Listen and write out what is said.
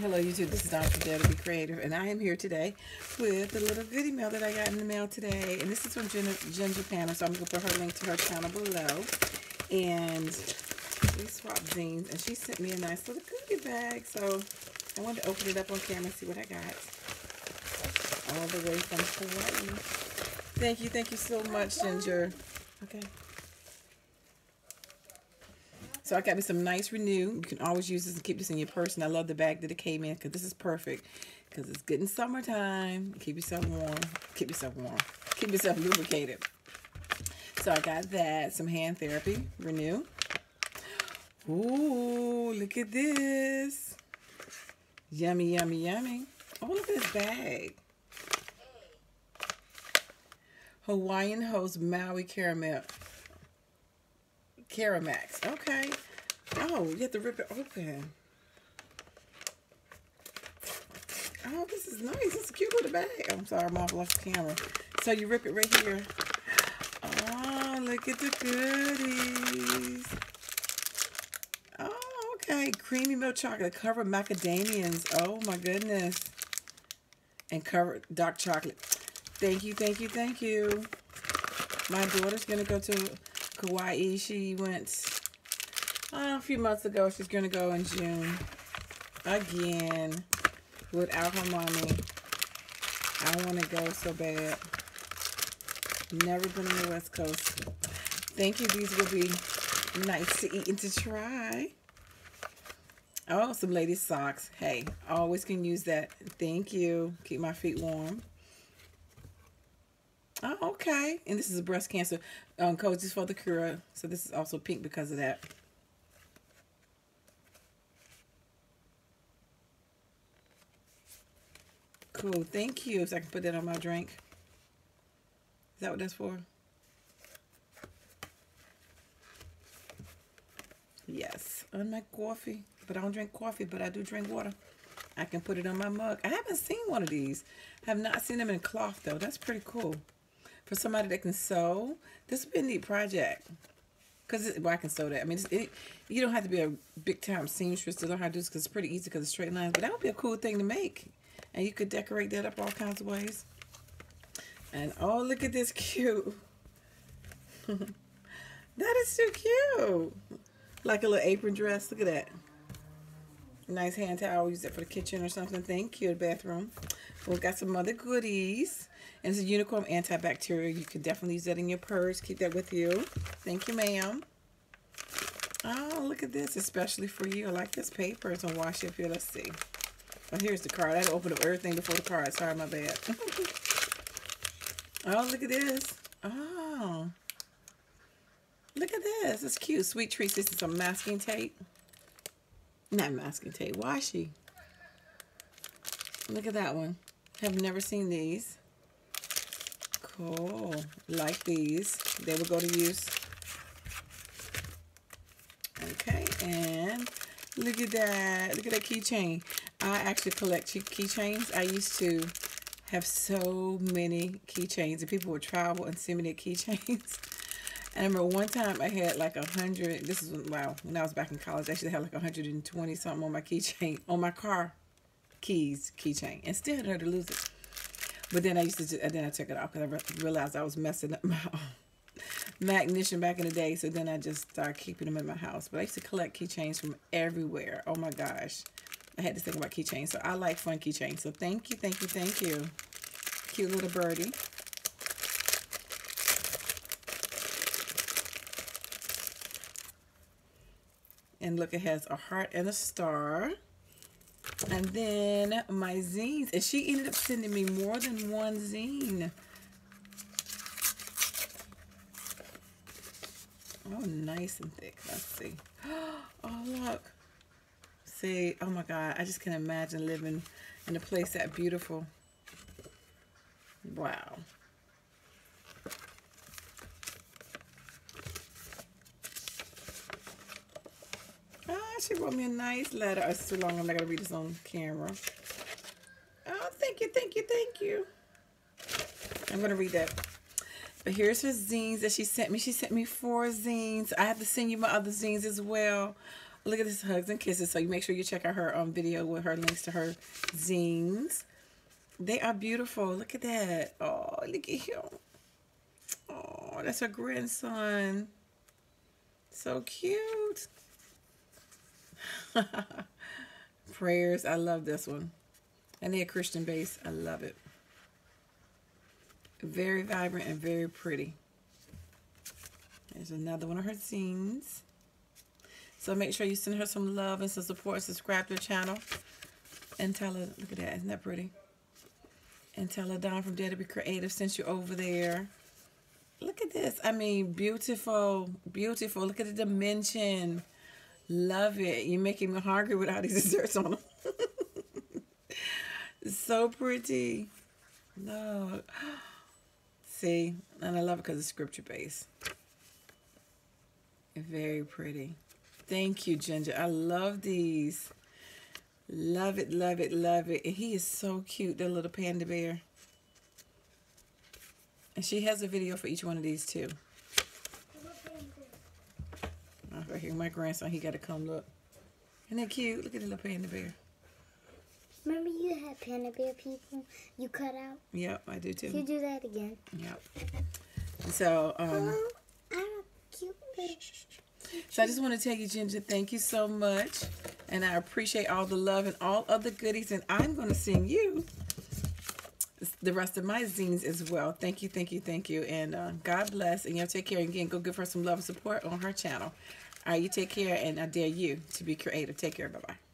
Hello YouTube, this is Dr. Dare to be creative and I am here today with a little goodie mail that I got in the mail today and this is from Ginger, Ginger Pana so I'm going to put her link to her channel below and we swapped zines and she sent me a nice little goodie bag so I wanted to open it up on camera and see what I got all the way from Hawaii. Thank you, thank you so much Ginger. Okay. So I got me some nice Renew. You can always use this and keep this in your purse. And I love the bag that it came in because this is perfect. Because it's getting summertime. Keep yourself warm. Keep yourself warm. Keep yourself lubricated. So I got that. Some hand therapy. Renew. Ooh, look at this. Yummy, yummy, yummy. Oh, look at this bag. Hawaiian Host Maui Caramel. Caramacs. Okay. Oh, you have to rip it open. Oh, this is nice. It's a cute little bag. I'm sorry, I'm the camera. So you rip it right here. Oh, look at the goodies. Oh, okay. Creamy milk chocolate covered macadamians. Oh, my goodness. And covered dark chocolate. Thank you, thank you, thank you. My daughter's going to go to Kauai. She went uh, a few months ago. She's going to go in June again without her mommy. I want to go so bad. Never been on the West Coast. Thank you. These will be nice to eat and to try. Oh, some ladies' socks. Hey, always can use that. Thank you. Keep my feet warm. Oh, okay. And this is a breast cancer um, coaches for the cure. So this is also pink because of that. Cool. Thank you. So I can put that on my drink. Is that what that's for? Yes. On my coffee. But I don't drink coffee, but I do drink water. I can put it on my mug. I haven't seen one of these. have not seen them in cloth, though. That's pretty cool for somebody that can sew, this would be a neat project. Because well, I can sew that. I mean, it, you don't have to be a big time seamstress to learn how to do this because it's pretty easy because it's straight lines. But that would be a cool thing to make. And you could decorate that up all kinds of ways. And oh, look at this cute. that is so cute. Like a little apron dress. Look at that. Nice hand towel. Use it for the kitchen or something. Thank you. The bathroom. We've got some other goodies. And it's a unicorn antibacterial. You can definitely use that in your purse. Keep that with you. Thank you, ma'am. Oh, look at this. Especially for you. I like this paper. It's going wash up here. Let's see. Oh, here's the card. I had to open up everything before the card. Sorry, my bad. oh, look at this. Oh. Look at this. It's cute. Sweet treats. This is some masking tape. Not masking tape, washi. Look at that one. Have never seen these. Cool. Like these. They will go to use. Okay, and look at that. Look at that keychain. I actually collect keychains. I used to have so many keychains, and people would travel and send me their keychains. And I remember one time I had like a hundred. This is wow when I was back in college. I actually had like a hundred and twenty something on my keychain on my car keys keychain, and still had to lose it. But then I used to, just, and then I took it off because I re realized I was messing up my magnition back in the day. So then I just started keeping them in my house. But I used to collect keychains from everywhere. Oh my gosh, I had to think about keychains. So I like fun keychains. So thank you, thank you, thank you, cute little birdie. And look, it has a heart and a star. And then my zines. And she ended up sending me more than one zine. Oh, nice and thick. Let's see. Oh, look. See, oh my God. I just can't imagine living in a place that beautiful. Wow. Ah, she wrote me a nice letter. It's too long. I'm not going to read this on camera. Oh, thank you, thank you, thank you. I'm going to read that. But here's her zines that she sent me. She sent me four zines. I have to send you my other zines as well. Look at this hugs and kisses. So you make sure you check out her um, video with her links to her zines. They are beautiful. Look at that. Oh, look at him. Oh, that's her grandson. So cute. Prayers. I love this one. And they're Christian base. I love it. Very vibrant and very pretty. There's another one of her zines. So make sure you send her some love and some support. Subscribe to the channel. And tell her, look at that. Isn't that pretty? And tell her Dawn from Dare to Be Creative sent you over there. Look at this. I mean, beautiful. Beautiful. Look at the dimension. Love it. You're making me hungry with all these desserts on them. so pretty. Look. See? And I love it because it's scripture based. Very pretty. Thank you, Ginger. I love these. Love it, love it, love it. And he is so cute, the little panda bear. And she has a video for each one of these too. Oh, right here, my grandson, he got to come look. Isn't that cute? Look at the little panda bear. Remember you had panda bear people you cut out? Yep, I do too. You do that again. Yep. So, um, Oh, I'm a cute little. So I just want to tell you, Ginger, thank you so much. And I appreciate all the love and all of the goodies. And I'm going to send you the rest of my zines as well. Thank you, thank you, thank you. And uh, God bless. And you take care. And again, go give her some love and support on her channel. All right, you take care. And I dare you to be creative. Take care. Bye-bye.